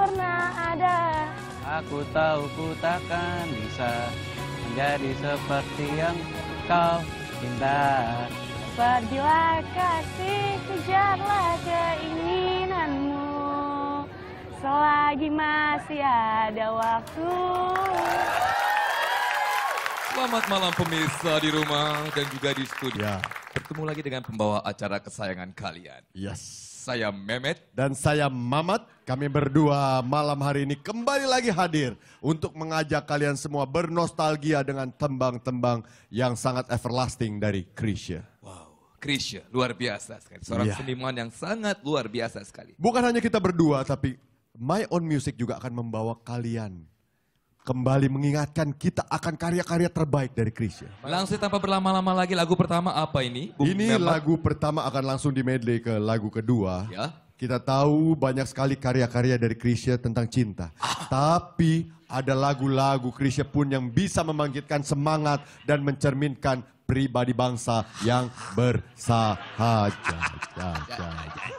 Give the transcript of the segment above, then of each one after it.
pernah ada Aku tahu ku takkan bisa menjadi seperti yang kau cinta. Pergilah kasih, kejarlah keinginanmu Selagi masih ada waktu Selamat malam pemirsa di rumah dan juga di studio. Ya. Bertemu lagi dengan pembawa acara kesayangan kalian. Yes. Saya Mehmet. Dan saya Mamat, kami berdua malam hari ini kembali lagi hadir untuk mengajak kalian semua bernostalgia dengan tembang-tembang yang sangat everlasting dari Krisya. Wow, Krisya luar biasa sekali. Seorang Iya. seniman yang sangat luar biasa sekali. Bukan hanya kita berdua, tapi My Own Music juga akan membawa kalian kembali mengingatkan kita akan karya-karya terbaik dari Krisya. Langsung tanpa berlama-lama lagi lagu pertama apa ini? Bung Ini lagu pertama akan langsung di medley ke lagu kedua. Ya. Kita tahu banyak sekali karya-karya dari Krisya tentang cinta. Tapi ada lagu-lagu Krisya pun yang bisa membangkitkan semangat dan mencerminkan pribadi bangsa yang bersahaja. Ya, ya.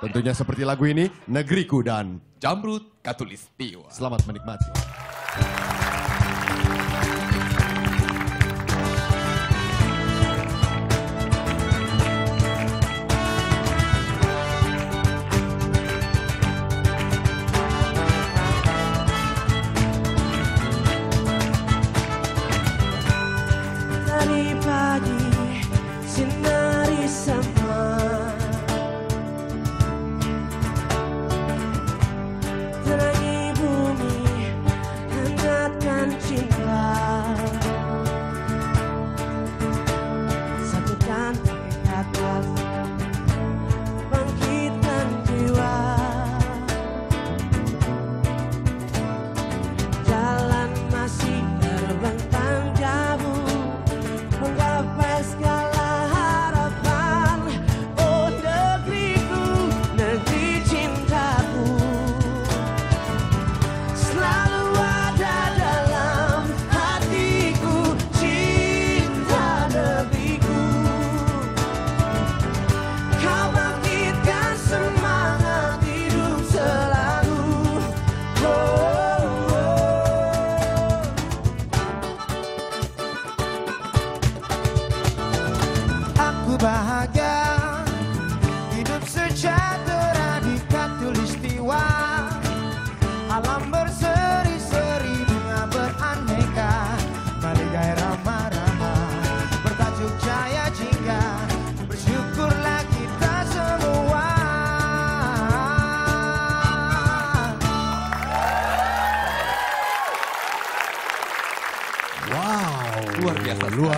Tentunya seperti lagu ini, Negeriku dan Jamrut Katulistiwa. selamat menikmati.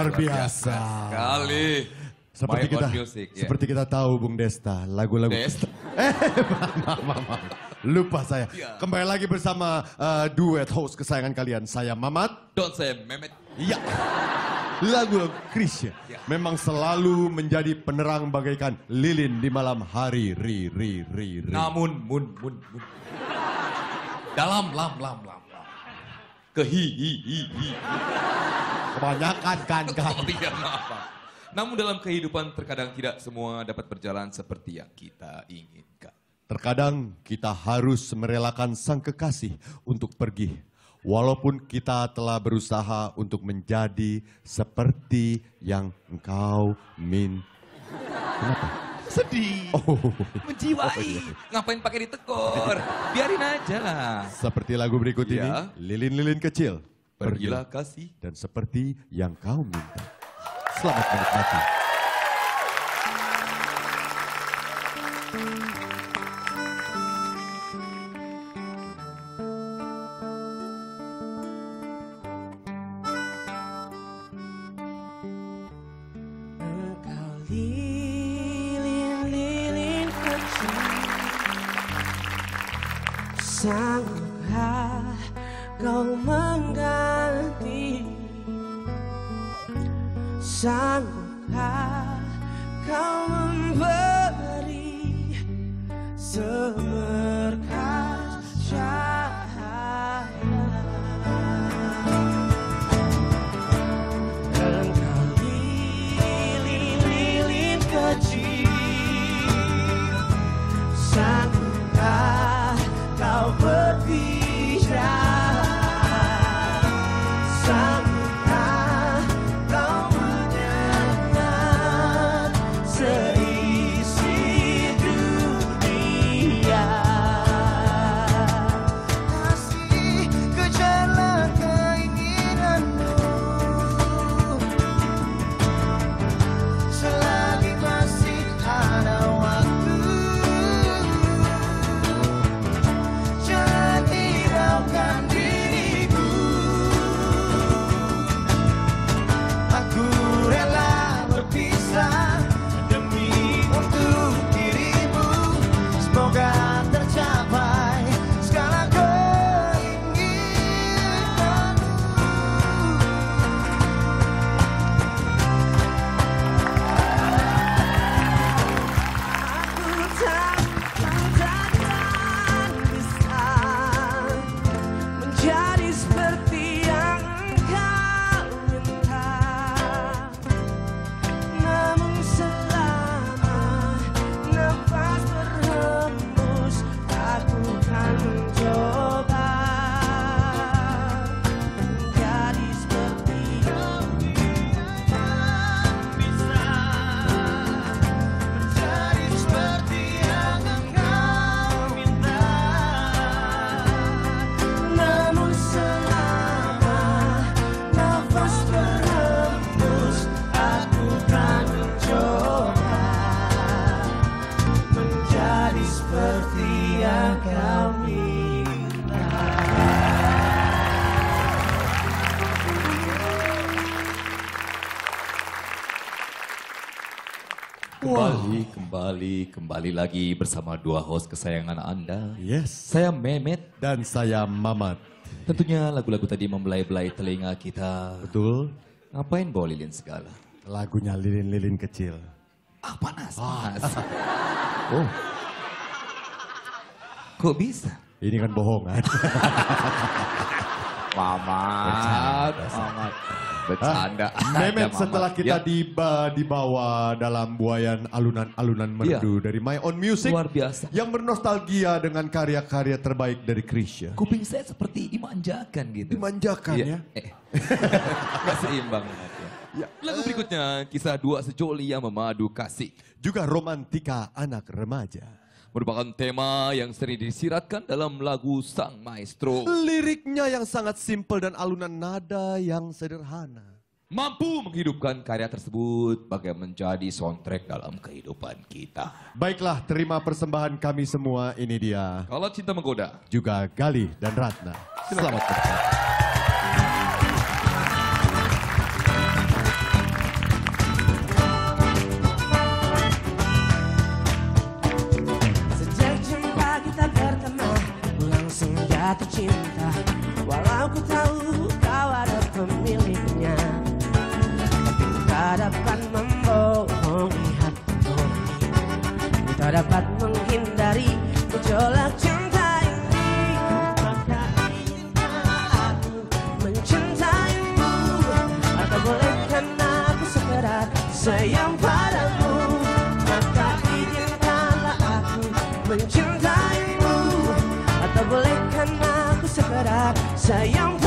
Luar biasa. Sekali. Seperti My kita, music, ya. seperti kita tahu, Bung Desta, lagu-lagu Desta. maaf, maaf, maaf. Lupa saya. Ya. Kembali lagi bersama uh, duet host kesayangan kalian. Saya Mamat. Don saya Mehmet. Iya. Lagu Krisya Ya. memang selalu menjadi penerang bagaikan lilin di malam hari. Ri, ri, ri, ri. Namun mun mun mun. Dalam lam lam lam lam. Kehi hi hi hi. Kebanyakan kan kan. Oh, iya, maaf. Namun dalam kehidupan terkadang tidak semua dapat berjalan seperti yang kita inginkan. Terkadang kita harus merelakan sang kekasih untuk pergi. Walaupun kita telah berusaha untuk menjadi seperti yang engkau min. Kenapa? Sedih, Oh, menjiwai. Ngapain pakai ditekor? Biarin aja lah. seperti lagu berikut Ya. ini, lilin-lilin kecil. Pergilah kasih. dan seperti yang kau minta. Selamat menikmati. Sanggupkah kau memberi Seberkas seperti yang kami Kembali, kembali, kembali lagi bersama dua host kesayangan Anda. Yes. Saya Mehmet. Dan saya Mamat. Tentunya lagu-lagu tadi membelai-belai telinga kita. Betul. Ngapain bawa lilin segala? Lagunya lilin-lilin kecil. Ah, panas, ah. panas. Oh. Kok bisa? Ini kan bohongan. Mamat, Mamat. Bercanda. Memet setelah kita Ya, diba, dibawa dalam buayan alunan-alunan merdu dari My Own Music. Luar biasa. Yang bernostalgia dengan karya-karya terbaik dari Krisya. kuping saya seperti dimanjakan gitu. Dimanjakan ya. Eh. Gak seimbang. Ya. Lagu berikutnya, kisah dua sejoli yang memadu kasih. Juga romantika anak remaja. Merupakan tema yang sering disiratkan dalam lagu Sang Maestro. Liriknya yang sangat simpel dan alunan nada yang sederhana. Mampu menghidupkan karya tersebut bagai menjadi soundtrack dalam kehidupan kita. Baiklah, terima persembahan kami semua. Ini dia. Kalau cinta menggoda, Juga Galih dan Ratna. Selamat berkat. Tak dapat menghindari gejolak cinta ini. Maka izinkanlah aku mencintaimu. Atau bolehkan aku sekedar sayang padamu. Maka izinkanlah aku mencintaimu. Atau bolehkan aku sekedar sayang padamu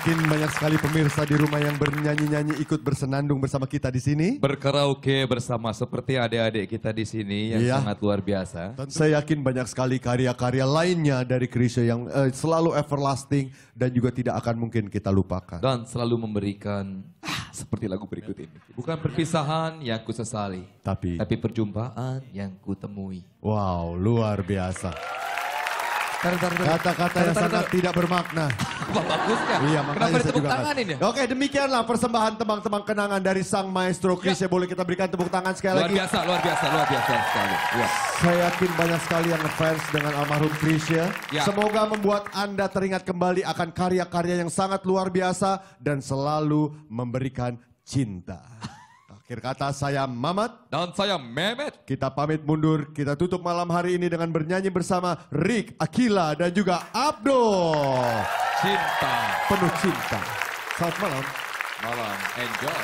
yakin banyak sekali pemirsa di rumah yang bernyanyi-nyanyi ikut bersenandung bersama kita di sini. berkaraoke bersama seperti adik-adik kita di sini yang Iya. sangat luar biasa. Saya yakin banyak sekali karya-karya lainnya dari Krisya yang eh, selalu everlasting dan juga tidak akan mungkin kita lupakan. Dan selalu memberikan ah, seperti lagu berikut ini. Bukan perpisahan yang ku sesali, Tapi, tapi perjumpaan yang ku temui. wow, luar biasa. Kata-kata yang sangat tidak bermakna. Wah, bagus kan? Iya, Kenapa ditepuk tanganin ya? Oke, demikianlah persembahan tembang-tembang kenangan dari sang maestro Krisya. Boleh kita berikan tepuk tangan sekali Luar lagi. biasa, luar biasa, luar biasa sekali. Ya. Saya yakin banyak sekali yang ngefans dengan almarhum Krisya. Ya. Semoga membuat Anda teringat kembali akan karya-karya yang sangat luar biasa dan selalu memberikan cinta. Akhir kata saya Mamat. Dan saya Mehmet. Kita pamit mundur. Kita tutup malam hari ini dengan bernyanyi bersama Rick, Akila, dan juga Abdul. Cinta. Penuh cinta. Selamat malam. Malam. Enjoy.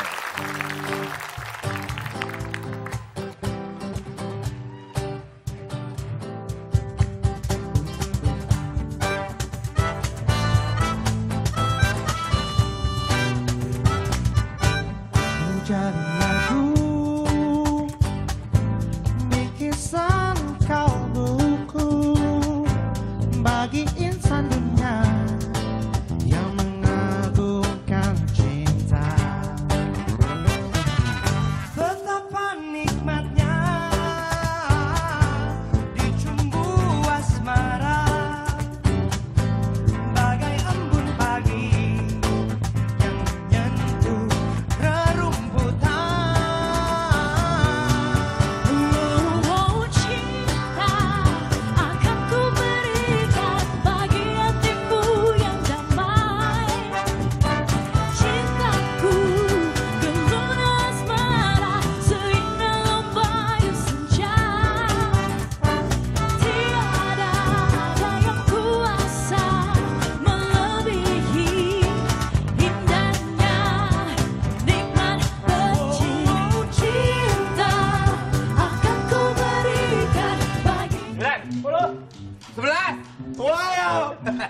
第一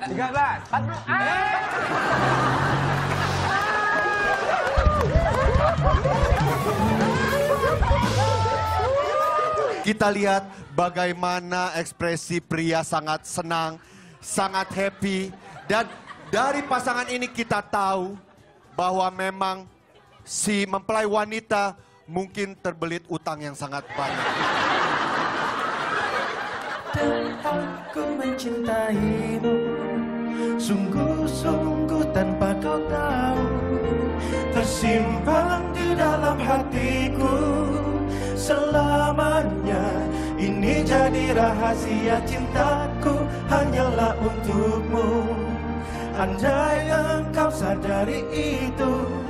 13. Kita lihat bagaimana ekspresi pria sangat senang, sangat happy. Dan dari pasangan ini kita tahu bahwa memang si mempelai wanita mungkin terbelit utang yang sangat banyak. Dan aku mencintaimu Sungguh-sungguh tanpa kau tahu Tersimpan di dalam hatiku. Selamanya Ini jadi rahasia cintaku. Hanyalah untukmu. Andai engkau sadari itu